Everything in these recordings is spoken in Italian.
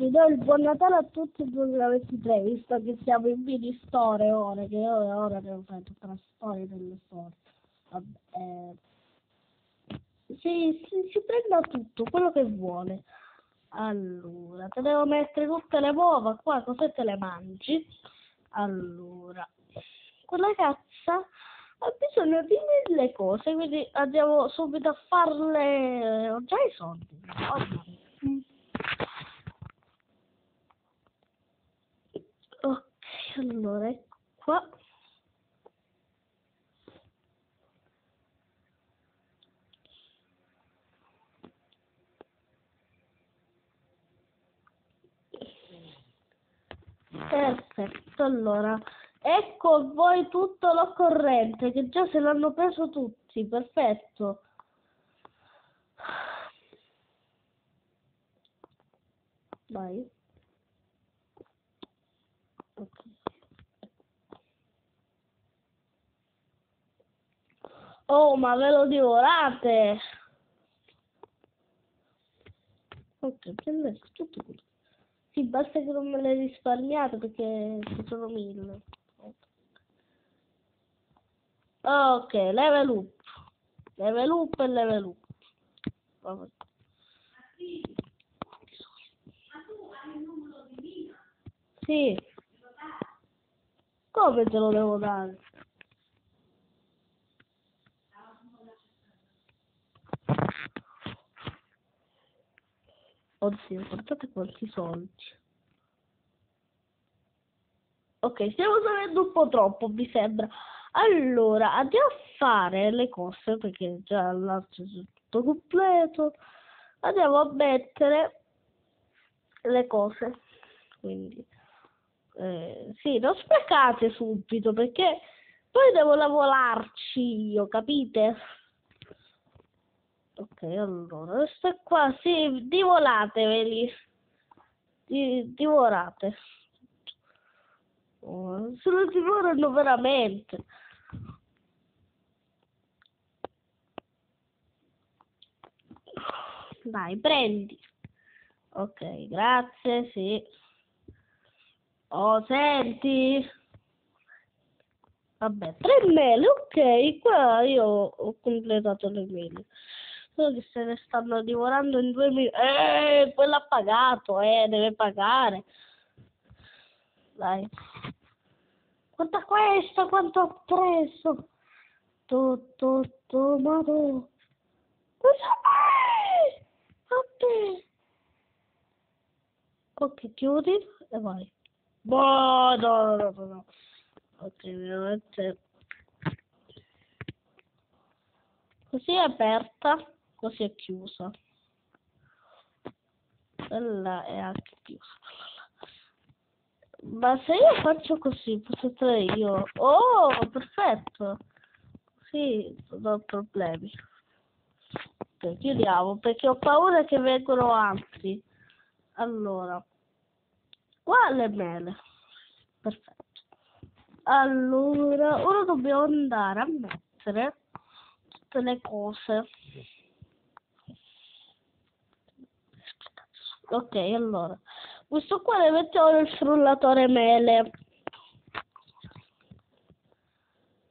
Vi do il buon Natale a tutti il 2023, visto che siamo in mini storie ora, che io ora devo fare tutta la storia delle storie. Vabbè, eh, si, si, si tutto, quello che vuole. Allora, te devo mettere tutte le uova qua, così te le mangi. Allora, quella cazza ha bisogno di mille cose, quindi andiamo subito a farle. Ho già i soldi. Oh, ok, allora, ecco qua. Perfetto, allora, ecco voi tutto l'occorrente, che già se l'hanno preso tutti, perfetto. Vai. Ok. Oh, ma ve lo divorate! Ok, prendete tutto quello. Sì, basta che non me le risparmiate perché ci sono mille. Ok, level up. Level up e level up. Vabbè. Sì. Come te lo devo dare? Oddio, guardate quanti soldi. Ok, stiamo sapendo un po' troppo, mi sembra. Allora, andiamo a fare le cose, perché già l'altro è tutto completo. Andiamo a mettere le cose. Quindi, eh, sì, non sprecate subito, perché poi devo lavorarci io, capite? Ok, allora, questo qua, sì, divorateveli. Di, divorate. Oh, se lo divorano veramente. Dai, prendi. Ok, grazie, sì. Oh, senti. Vabbè, tre mele, ok, qua io ho completato le mele solo che se ne stanno divorando in due minuti. Eh, quello ha pagato, eh, deve pagare. Dai. Guarda questo, quanto ho preso. Tutto, tutto, ma tu. Cosa fai? Te. Ok, chiudi e vai. No, no, no, no, no. Ok, veramente. Così è aperta così è chiusa. Quella è anche chiusa. Ma se io faccio così posso fare io. Oh perfetto. Sì non ho problemi. Ok chiudiamo perché ho paura che vengano altri. Allora qua le mele? Perfetto. Allora ora dobbiamo andare a mettere tutte le cose ok allora. Questo qua le mettiamo nel frullatore mele.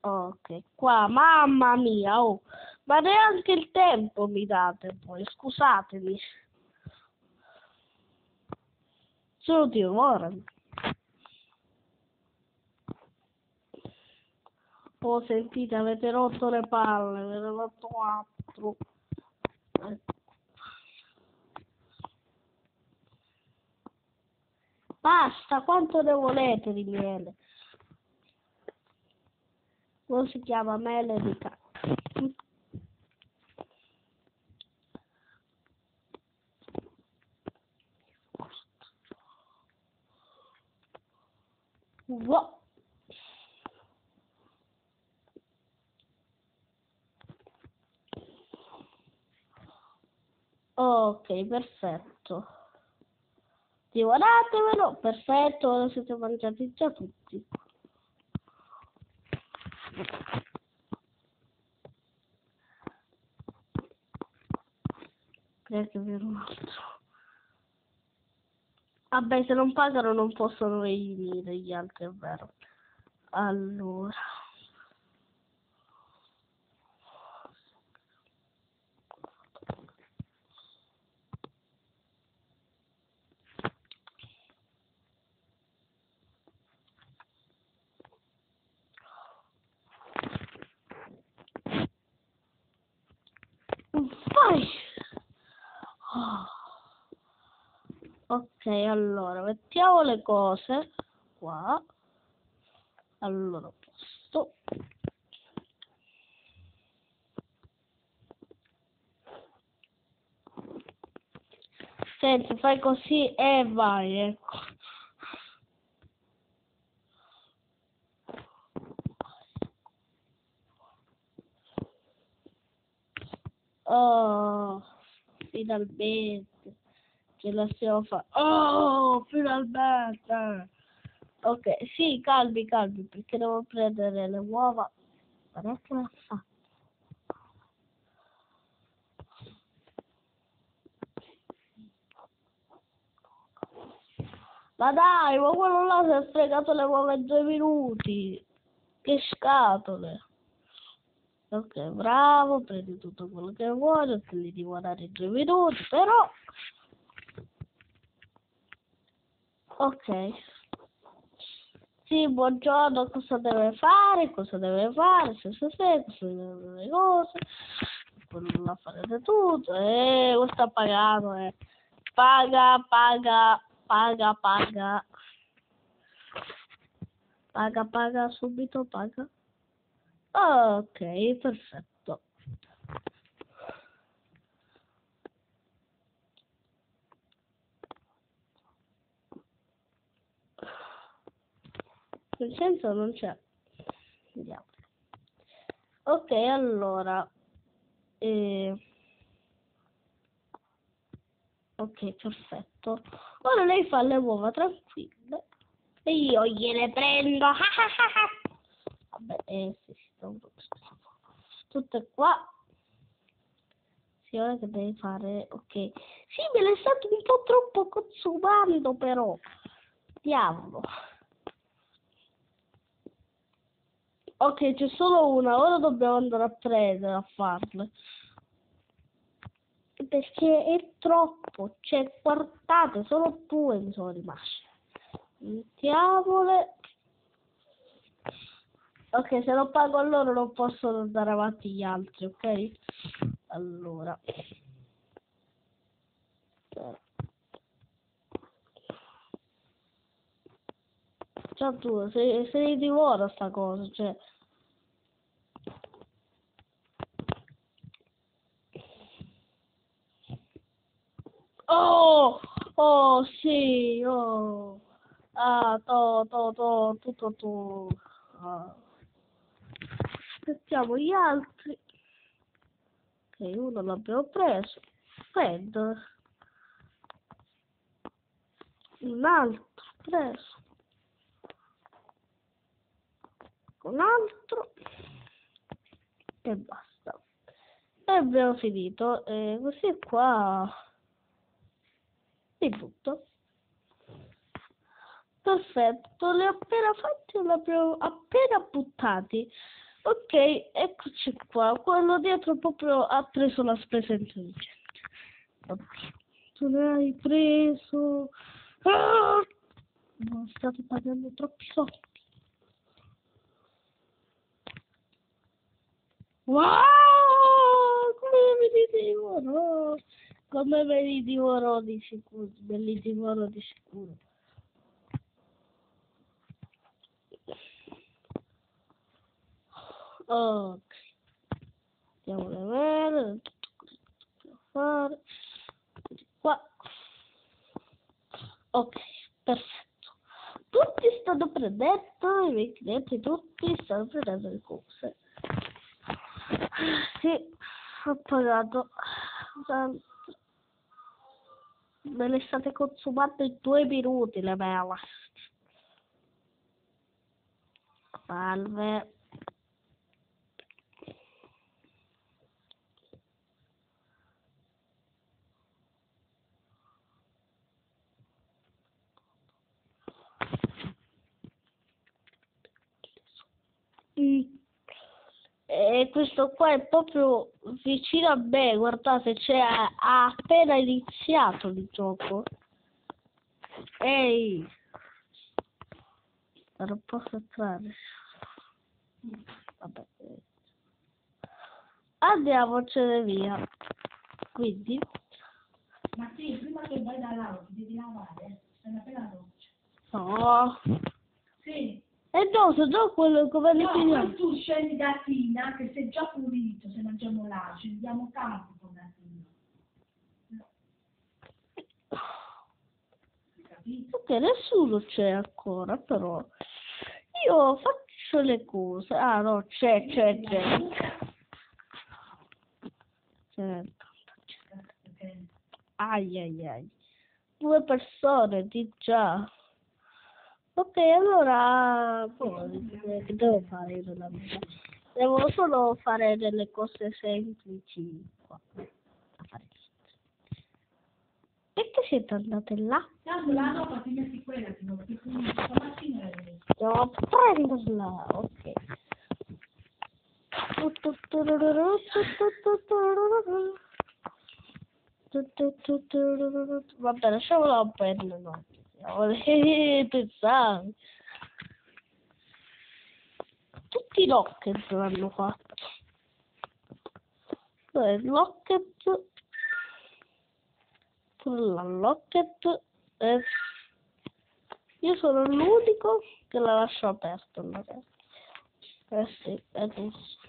Ok qua mamma mia oh. Ma neanche il tempo mi date poi scusatemi. Solo di ora. Oh sentite avete rotto le palle avete rotto quattro Basta, quanto ne volete di miele? Non si chiama mele di cacca. Wow. Ok, perfetto. Divoratevelo, perfetto, lo siete mangiati già tutti. Credo che un altro. Vabbè, se non pagano non possono venire gli altri, è vero. Allora. Vai! Oh. Ok, allora, mettiamo le cose qua. Allora, posto. Senti, fai così e vai, ecco. Oh, finalmente ce la stiamo fa. Oh, finalmente! Ok, sì, calmi, calmi, perché devo prendere le uova. Guarda che la fa. Ma dai, ma quello là si è fregato le uova in due minuti. Che scatole. Ok, bravo, prendi tutto quello che vuoi, non ti devi guardare in due minuti, però Ok. Sì, buongiorno, cosa deve fare? Cosa deve fare? Se se se, cosa deve cose. Non la farete tutto. Eh, questo ha pagato, eh. Paga, paga, paga, paga. Paga, paga, subito, paga. Ok, perfetto. Nel senso non c'è. Vediamo. Ok allora eh... ok perfetto. Ora lei fa le uova tranquille e io gliele prendo. Vabbè eh, sì, sì, tutte qua. Sì, ora che devi fare ok. Sì me l'è stato un po' troppo consumando però. Diavolo Ok, c'è solo una, ora dobbiamo andare a prendere a farle. Perché è troppo, cioè guardate, solo due mi sono rimaste. Mettiamole. Ok, se lo pago a loro non possono andare avanti gli altri, ok? Allora. Ciao tu, sei, sei di ora sta cosa, cioè... Oh, oh, sì, oh. Ah, to, to, to, tutto tu. Ah. Aspettiamo gli altri. Ok, uno l'abbiamo preso. Prendo. Un altro preso. Un altro e basta. E abbiamo finito e così qua li butto perfetto li ho appena fatti li abbiamo appena buttati. Ok eccoci qua quello dietro proprio ha preso la spesa intelligente. Tu ne hai preso. Ah! non state pagando troppi soldi Wow! Come me li divorò? Come me li divorò di sicuro? Me li divorò di sicuro. Ok. Andiamo a vedere. Fare. Qua. Ok, perfetto. Tutti stanno prendendo, i miei clienti tutti stanno prendendo le cose. Sì, ho pagato. Me le state consumando in due minuti le mele. Salve. E questo qua è proprio vicino a me, guardate, cioè ha, appena iniziato il gioco. Ehi! Non posso entrare. Vabbè. Andiamocene via. Quindi... Ma sì, prima che vai da là, ti devi lavare, stai appena doccia. No. Sì. E no, se no quello come le No, finiamo? poi tu scendi da Tina, che sei già pulito, se mangiamo là, scendiamo tanto con la Tina. Ok, nessuno c'è ancora, però. Io faccio le cose. Ah no, c'è, c'è, c'è. C'è. Ai ai ai. Due persone, di già. Ok, allora, che devo fare io nella vita? Devo solo fare delle cose semplici qua. Perché siete andate là? Tanto la roba ti metti quella, ti perché tu stamattina eri Devo prenderla, ok. Vabbè, lasciamola un no. Pensare. Tutti i rocket l'hanno fatto. Il rocket? La rocket. Eh, io sono l'unico che la lascio aperta. Eh sì, è giusto.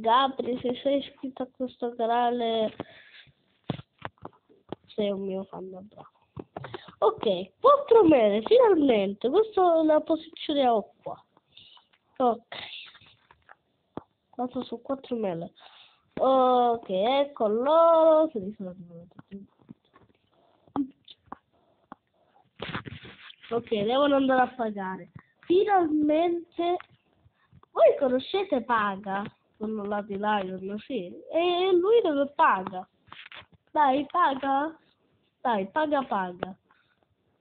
Gabri, se sei iscritto a questo canale sei un mio fan bravo. Ok, quattro mele, finalmente. Questa è la posizione ho qua. Ok. Quattro su quattro mele. Ok, ecco loro. Ok, devono andare a pagare. Finalmente. Voi conoscete Paga? Quello là di Lion, sì. E lui dove paga? Dai, paga. Dai, paga, paga.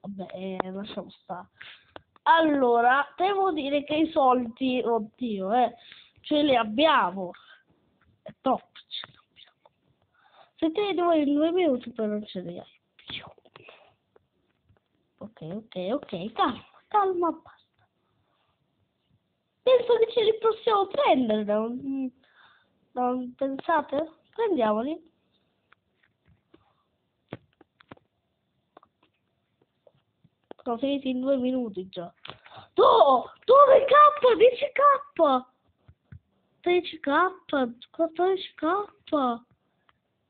Vabbè, eh, lasciamo stare. Allora, devo dire che i soldi, oddio, eh, ce li abbiamo. È troppo, ce li abbiamo. Se te ne vuoi in due minuti, poi non ce li hai più. Ok, ok, ok, calma, calma. Penso che ce li possiamo prendere, non, non pensate? Prendiamoli. Sono finiti in due minuti già. No! 9K! 10K! 13K! 14K!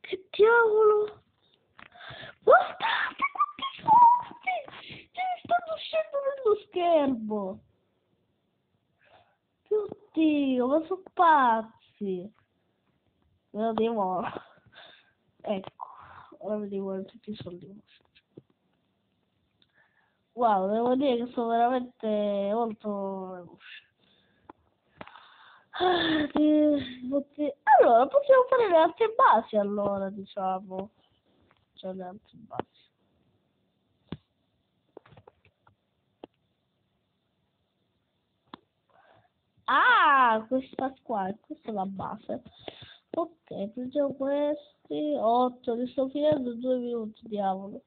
Che diavolo! Guardate quanti soldi! Mi stanno uscendo nello schermo! Oddio, ma sono pazzi! Me lo devo... Ecco, ora vediamo tutti i soldi. Wow, devo dire che sono veramente molto. Ah, Allora, possiamo fare le altre basi allora, diciamo. Cioè le altre basi. Ah, questa qua, questa è la base. Ok, prendiamo questi. 8, li sto finendo in due minuti, diavolo.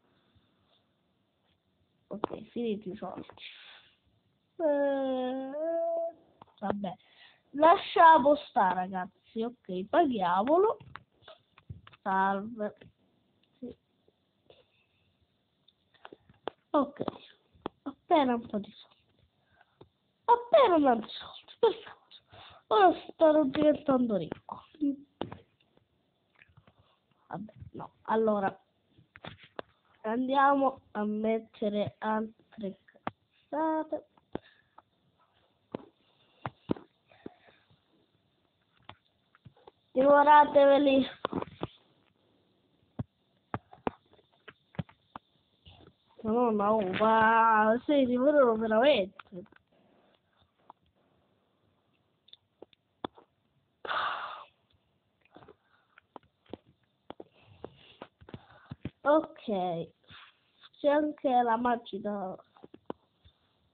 Ok, finiti i soldi. Eh, vabbè, lasciamo sta ragazzi, ok, paghiamolo. Salve. Sì. Ok, appena un po' di soldi. Appena un po' di soldi, perfetto. Ora starò diventando ricco. Vabbè, no, allora andiamo a mettere altre cazzate. Divorateveli. ma, oh, ma sei dimorano veramente. Ok, c'è anche la macchina.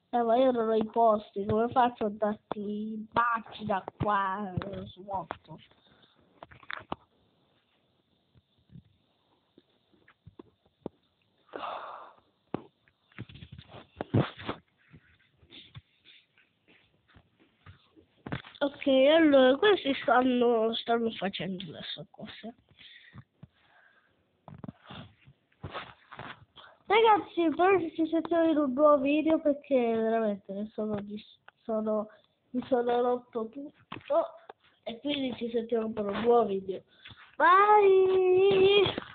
Eh, ma io non ho i posti, come faccio a darti in macchina qua eh, su otto? Ok, allora questi stanno, stanno facendo sue cose. Ragazzi, però ci sentiamo in un nuovo video perché veramente ne sono, sono, mi sono rotto tutto e quindi ci sentiamo per un nuovo video. Bye!